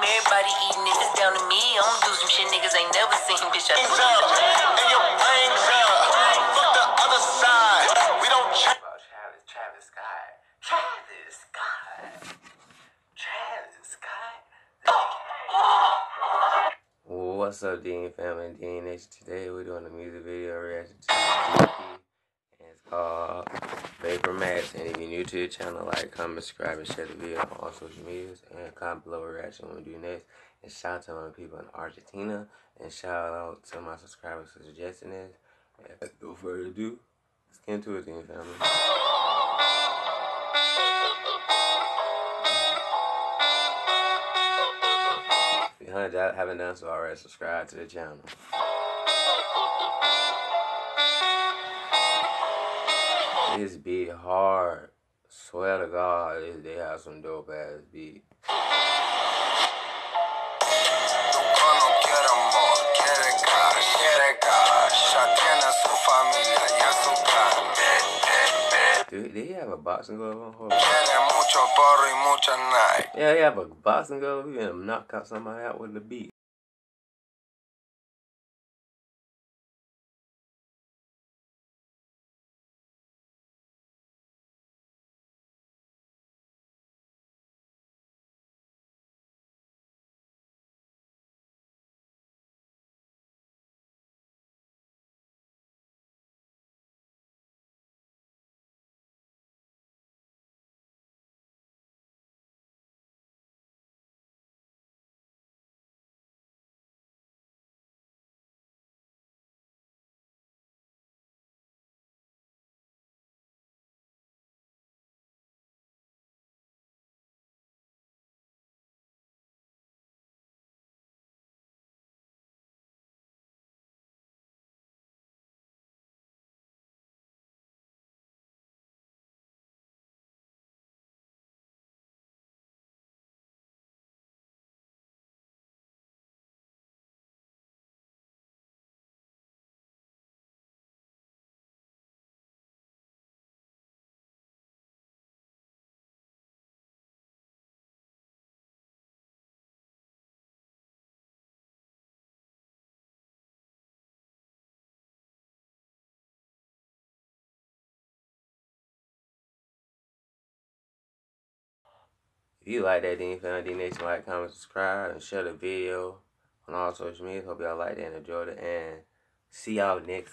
everybody eating. If it's down to me, I'ma do some shit niggas ain't never seen. Bitch, I Brains and your brains up. Fuck the other side. We don't check. about Travis, Travis Scott. Travis Scott. Travis Scott. What's up, Deme family? Deme Nation. Today we're doing a music video reaction to DP, and it's called Vapormax. And if you're new to the channel, like, comment, subscribe, and share the video on all social medias. And comment below what reaction we do next. And shout out to my people in Argentina. And shout out to my subscribers for suggesting this. And no further ado, let's get into it, Deme family. If haven't done so already, subscribe to the channel. This beat hard. Swear to God, they have some dope ass beat. Dude, they have a boxing glove on? Hold on. Yeah, they have a boxing glove. We gonna knock out somebody out with the beat. If you like that, then you feel D Nation, like, comment, subscribe, and share the video on all social media. Hope y'all like that and enjoyed it. And see y'all next